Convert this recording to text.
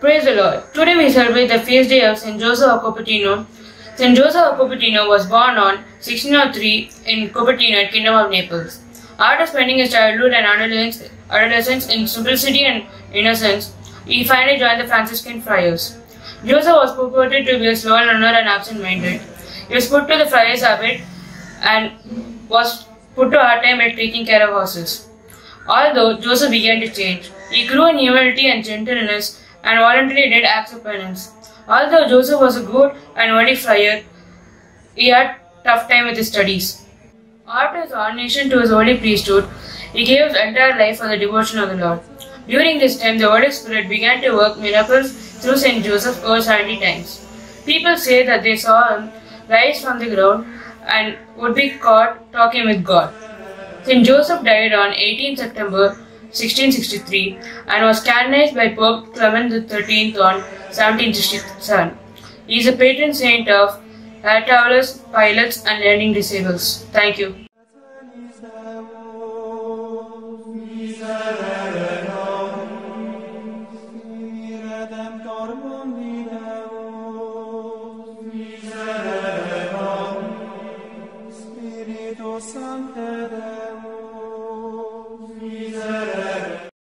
the Lord. Today we celebrate the feast day of Saint Joseph of Cupertino. Saint Joseph of Cupertino was born on 1603 in Cupertino, Kingdom of Naples. After spending his childhood and adolescence, adolescence in simplicity and innocence, he finally joined the Franciscan friars. Joseph was purported to be a slow learner and absent-minded. He was put to the friar's habit and was put to hard time at taking care of horses. Although Joseph began to change, he grew in humility and gentleness and voluntarily did acts of penance. Although Joseph was a good and worthy friar, he had tough time with his studies. After his ordination to his holy priesthood, he gave his entire life for the devotion of the Lord. During this time, the Holy Spirit began to work miracles through Saint Joseph over 70 times. People say that they saw him rise from the ground and would be caught talking with God. Saint Joseph died on 18 September 1663 and was canonized by Pope Clement XIII on 1767. He is a patron saint of air travelers, pilots and learning disables. Thank you.